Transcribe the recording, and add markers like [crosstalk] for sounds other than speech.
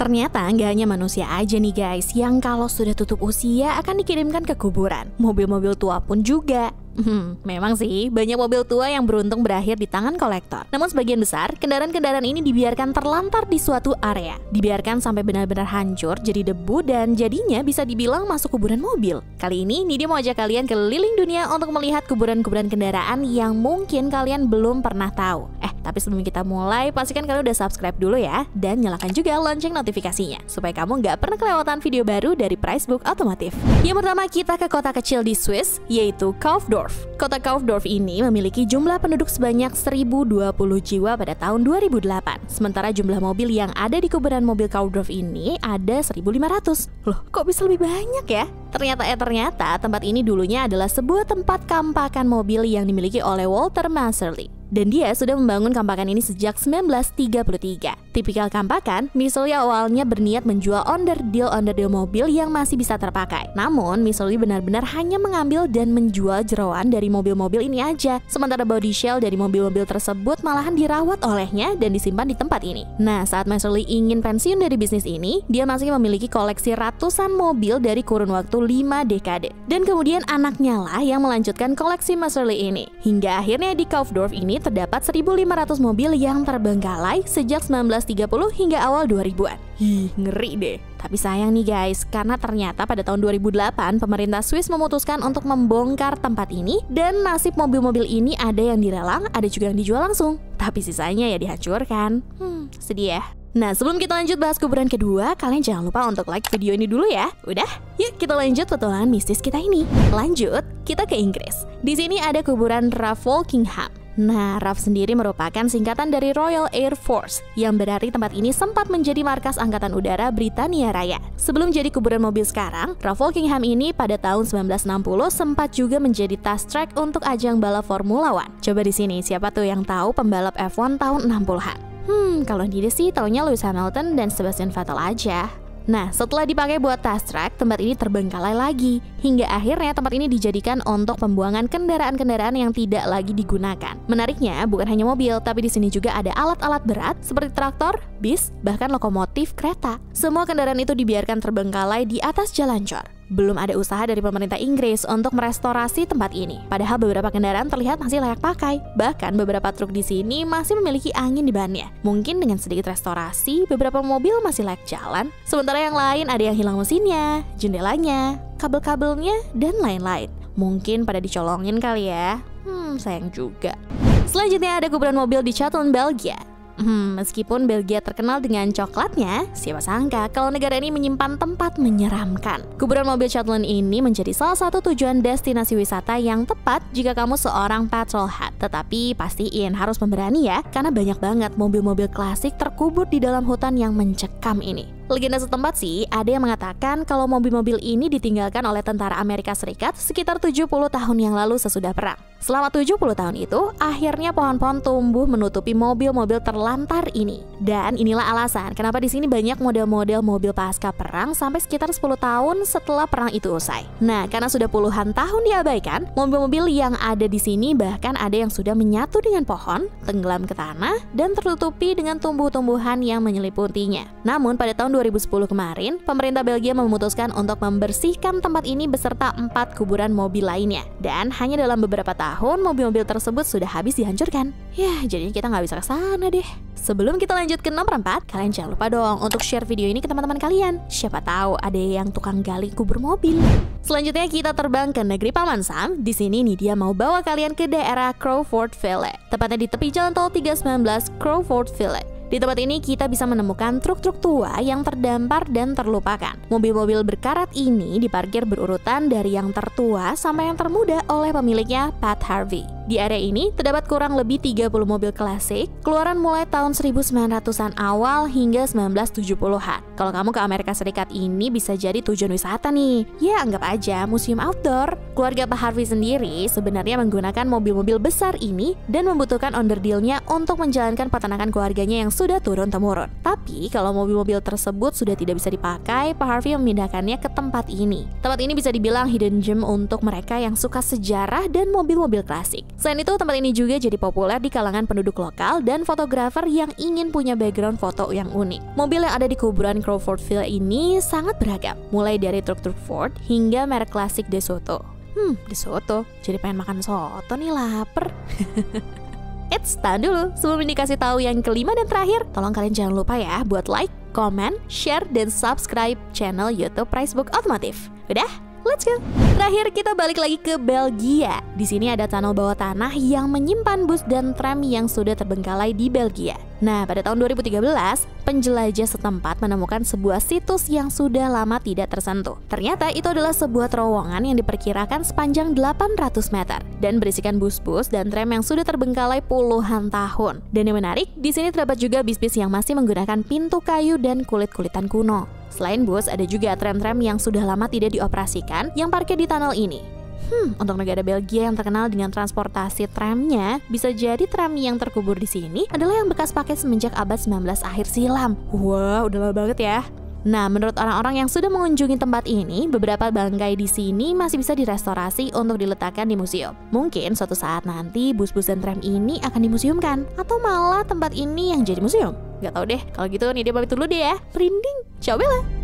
Ternyata nggak hanya manusia aja nih guys yang kalau sudah tutup usia akan dikirimkan ke kuburan. Mobil-mobil tua pun juga. Hmm, memang sih, banyak mobil tua yang beruntung berakhir di tangan kolektor. Namun sebagian besar, kendaraan-kendaraan ini dibiarkan terlantar di suatu area. Dibiarkan sampai benar-benar hancur, jadi debu dan jadinya bisa dibilang masuk kuburan mobil. Kali ini, Nidia mau ajak kalian keliling dunia untuk melihat kuburan-kuburan kendaraan yang mungkin kalian belum pernah tahu. Tapi sebelum kita mulai, pastikan kalian udah subscribe dulu ya, dan nyalakan juga lonceng notifikasinya, supaya kamu nggak pernah kelewatan video baru dari Pricebook Otomotif. Yang pertama, kita ke kota kecil di Swiss, yaitu Kaufdorf. Kota Kaufdorf ini memiliki jumlah penduduk sebanyak 1020 jiwa pada tahun 2008. Sementara jumlah mobil yang ada di kuburan mobil Kaufdorf ini ada 1500. Loh, kok bisa lebih banyak ya? Ternyata eh ternyata tempat ini dulunya adalah sebuah tempat kampakan mobil yang dimiliki oleh Walter Maserli dan dia sudah membangun kampakan ini sejak 1933. Tipikal kampakan, misalnya awalnya berniat menjual onderdil-onderdil mobil yang masih bisa terpakai. Namun, misalnya benar-benar hanya mengambil dan menjual jeroan dari mobil-mobil ini aja, sementara body shell dari mobil-mobil tersebut malahan dirawat olehnya dan disimpan di tempat ini. Nah, saat Maserly ingin pensiun dari bisnis ini, dia masih memiliki koleksi ratusan mobil dari kurun waktu 5 dekade. Dan kemudian anaknya lah yang melanjutkan koleksi Maserly ini. Hingga akhirnya di Kaufdorf ini terdapat 1.500 mobil yang terbengkalai sejak 1930 hingga awal 2000-an. Ih, ngeri deh. Tapi sayang nih guys, karena ternyata pada tahun 2008 pemerintah Swiss memutuskan untuk membongkar tempat ini dan nasib mobil-mobil ini ada yang dilelang, ada juga yang dijual langsung. Tapi sisanya ya dihancurkan. Hmm, sedih ya. Nah, sebelum kita lanjut bahas kuburan kedua, kalian jangan lupa untuk like video ini dulu ya. Udah? Yuk kita lanjut petualangan mistis kita ini. Lanjut, kita ke Inggris. Di sini ada kuburan Ralph Walkingham. Nah, RAF sendiri merupakan singkatan dari Royal Air Force, yang berarti tempat ini sempat menjadi markas Angkatan Udara Britania Raya. Sebelum jadi kuburan mobil sekarang, RAF Walkingham ini pada tahun 1960 sempat juga menjadi test track untuk ajang balap Formula One. Coba di sini, siapa tuh yang tahu pembalap F1 tahun 60-an? Hmm, kalau dia sih taunya Lewis Hamilton dan Sebastian Vettel aja. Nah, setelah dipakai buat test track, tempat ini terbengkalai lagi. Hingga akhirnya tempat ini dijadikan untuk pembuangan kendaraan-kendaraan yang tidak lagi digunakan. Menariknya, bukan hanya mobil, tapi di sini juga ada alat-alat berat seperti traktor, bis, bahkan lokomotif, kereta. Semua kendaraan itu dibiarkan terbengkalai di atas jalan cor belum ada usaha dari pemerintah Inggris untuk merestorasi tempat ini. Padahal beberapa kendaraan terlihat masih layak pakai. Bahkan beberapa truk di sini masih memiliki angin di bannya. Mungkin dengan sedikit restorasi, beberapa mobil masih layak jalan. Sementara yang lain ada yang hilang mesinnya, jendelanya, kabel-kabelnya, dan lain-lain. Mungkin pada dicolongin kali ya. Hmm, sayang juga. Selanjutnya ada kuburan mobil di Chatham, Belgia. Hmm, meskipun Belgia terkenal dengan coklatnya, siapa sangka kalau negara ini menyimpan tempat menyeramkan. Kuburan mobil Shetland ini menjadi salah satu tujuan destinasi wisata yang tepat jika kamu seorang petrolhead. Tetapi pastiin harus pemberani ya, karena banyak banget mobil-mobil klasik terkubur di dalam hutan yang mencekam ini. Legenda setempat sih, ada yang mengatakan kalau mobil-mobil ini ditinggalkan oleh tentara Amerika Serikat sekitar 70 tahun yang lalu sesudah perang. Selama 70 tahun itu, akhirnya pohon-pohon tumbuh menutupi mobil-mobil terlantar ini. Dan inilah alasan kenapa di sini banyak model-model mobil pasca perang sampai sekitar 10 tahun setelah perang itu usai. Nah, karena sudah puluhan tahun diabaikan, mobil-mobil yang ada di sini bahkan ada yang sudah menyatu dengan pohon, tenggelam ke tanah, dan tertutupi dengan tumbuh-tumbuhan yang menyeliputinya. Namun pada tahun 2010 kemarin, pemerintah Belgia memutuskan untuk membersihkan tempat ini beserta empat kuburan mobil lainnya. Dan hanya dalam beberapa tahun, mobil-mobil tersebut sudah habis dihancurkan. Ya, jadinya kita nggak bisa ke sana deh. Sebelum kita lanjut ke nomor 4, kalian jangan lupa dong untuk share video ini ke teman-teman kalian. Siapa tahu ada yang tukang gali kubur mobil. Selanjutnya kita terbang ke negeri Paman Sam. Di sini nih dia mau bawa kalian ke daerah Crowford Village. Tepatnya di tepi jalan tol 319 Crowford Village. Di tempat ini kita bisa menemukan truk-truk tua yang terdampar dan terlupakan. Mobil-mobil berkarat ini diparkir berurutan dari yang tertua sampai yang termuda oleh pemiliknya Pat Harvey. Di area ini terdapat kurang lebih 30 mobil klasik, keluaran mulai tahun 1900-an awal hingga 1970-an. Kalau kamu ke Amerika Serikat ini bisa jadi tujuan wisata nih. Ya, anggap aja museum outdoor. Keluarga Pak Harvey sendiri sebenarnya menggunakan mobil-mobil besar ini dan membutuhkan onderdilnya untuk menjalankan peternakan keluarganya yang sudah turun-temurun. Tapi kalau mobil-mobil tersebut sudah tidak bisa dipakai, Pak Harvey memindahkannya ke tempat ini. Tempat ini bisa dibilang hidden gem untuk mereka yang suka sejarah dan mobil-mobil klasik. Selain itu, tempat ini juga jadi populer di kalangan penduduk lokal dan fotografer yang ingin punya background foto yang unik. Mobil yang ada di kuburan Crawfordville ini sangat beragam, mulai dari truk-truk Ford hingga merek klasik DeSoto. Hmm, DeSoto, jadi pengen makan soto nih lapar. [laughs] Eits, tahan dulu. Sebelum ini kasih tahu yang kelima dan terakhir, tolong kalian jangan lupa ya buat like, comment, share, dan subscribe channel YouTube Pricebook Automotive. Udah? Let's go. Terakhir kita balik lagi ke Belgia. Di sini ada tunnel bawah tanah yang menyimpan bus dan tram yang sudah terbengkalai di Belgia. Nah, pada tahun 2013, penjelajah setempat menemukan sebuah situs yang sudah lama tidak tersentuh. Ternyata itu adalah sebuah terowongan yang diperkirakan sepanjang 800 meter dan berisikan bus-bus dan tram yang sudah terbengkalai puluhan tahun. Dan yang menarik, di sini terdapat juga bis-bis yang masih menggunakan pintu kayu dan kulit-kulitan kuno. Selain bus, ada juga tram-tram yang sudah lama tidak dioperasikan yang parkir di tunnel ini. Hmm, untuk negara Belgia yang terkenal dengan transportasi tramnya, bisa jadi tram yang terkubur di sini adalah yang bekas pakai semenjak abad 19 akhir silam. Wow, udah lama banget ya. Nah, menurut orang-orang yang sudah mengunjungi tempat ini, beberapa bangkai di sini masih bisa direstorasi untuk diletakkan di museum. Mungkin suatu saat nanti bus-bus dan tram ini akan dimuseumkan, atau malah tempat ini yang jadi museum. Gak tau deh, kalau gitu nih dia pamit dulu deh ya. 小薇来。